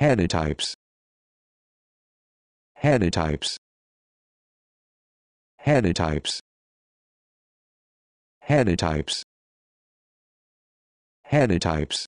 Henotypes. Henotypes. Henotypes. Henotypes. Henotypes.